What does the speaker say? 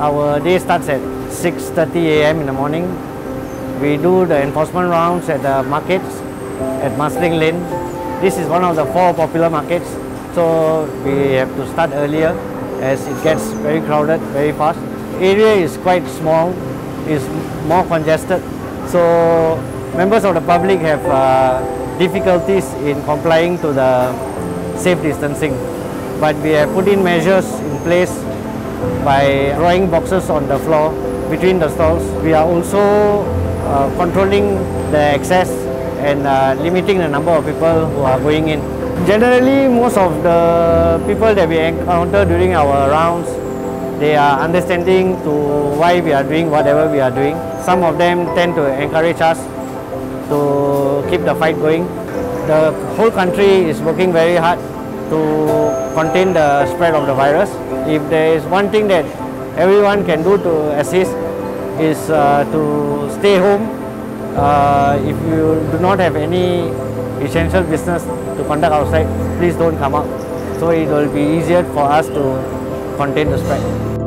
Our day starts at 6.30 a.m. in the morning. We do the enforcement rounds at the markets at Marsiling Lane. This is one of the four popular markets, so we have to start earlier as it gets very crowded very fast. Area is quite small, is more congested, so members of the public have uh, difficulties in complying to the safe distancing. But we have put in measures in place by drawing boxes on the floor between the stalls. We are also uh, controlling the access and uh, limiting the number of people who are going in. Generally, most of the people that we encounter during our rounds, they are understanding to why we are doing whatever we are doing. Some of them tend to encourage us to keep the fight going. The whole country is working very hard to contain the spread of the virus. If there is one thing that everyone can do to assist is uh, to stay home. Uh, if you do not have any essential business to conduct outside, please don't come out. So it will be easier for us to contain the spread.